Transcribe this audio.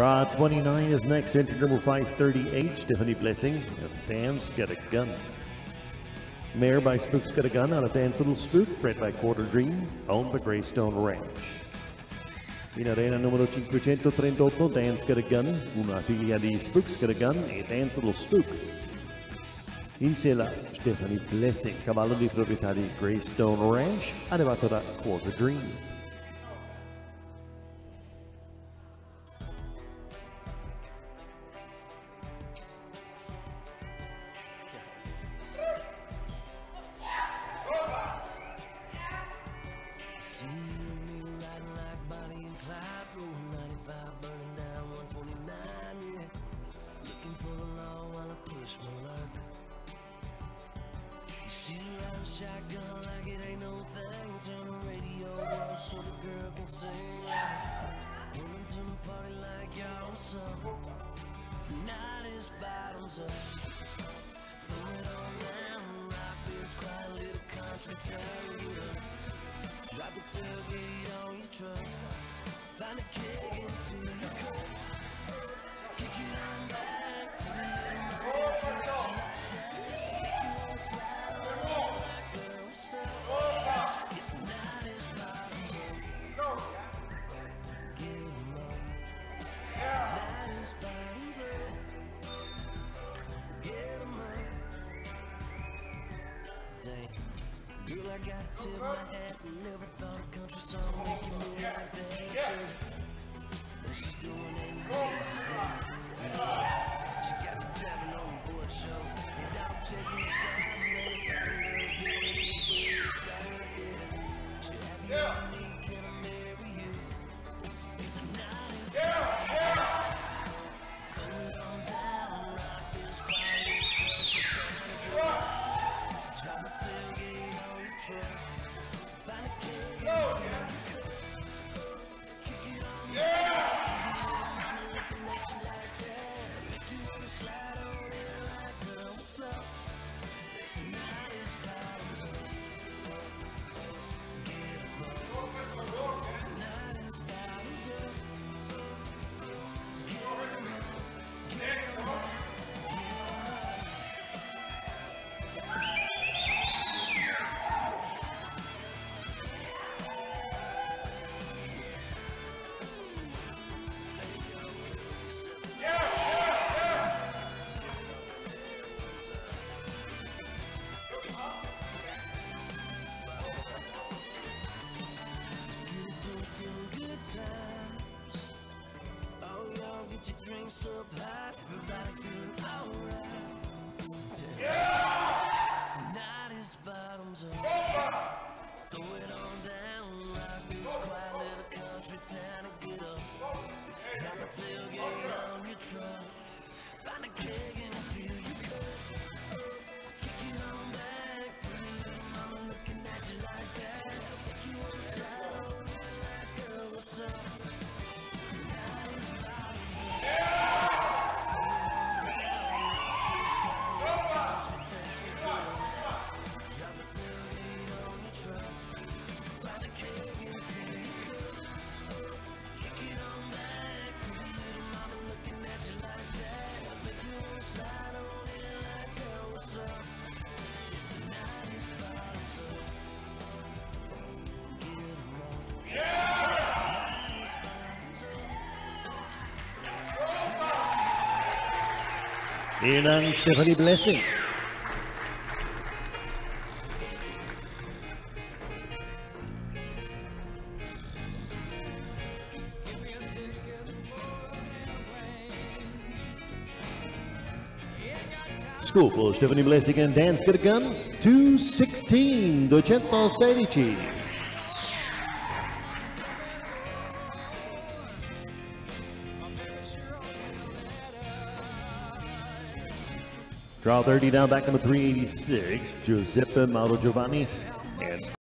Draw 29 is next. Entry number 538, Stephanie Blessing of Dance Gotta Gun. Mare by Spooks Gotta Gun out of Dan's Little Spook, bred by Quarter Dream, owned by Grey Stone Ranch. In arena numero 538, Dance Gotta Gun, una figlia di Spooks Gotta Gun e Dan's Little Spook. In sella Stephanie Blessing, cavallo di proprietà di Grey Stone Ranch, arrivato da Quarter Dream. Shotgun like it ain't no thing. Turn the radio on so the girl can sing. To the party like y'all. Tonight is bottoms up. Throw it on down, rock this quiet little country town. Drop the tailgate on your truck. Find a keg and fill your cup. Kick it on back. Put it in oh, my Girl, I got to my head and never thought a country song you move like that. Yeah. High. Everybody feeling alright. Yeah! Tonight is bottoms up. Throw it on down. Rock this quiet little country town and get up. Drop a tailgate on your truck. Find a keg Yun ang Stephanie Blessing. School for Stephanie Blessing and Dance Gotta Gun, 216, Draw 30 down back number 386, Giuseppe Mauro Giovanni and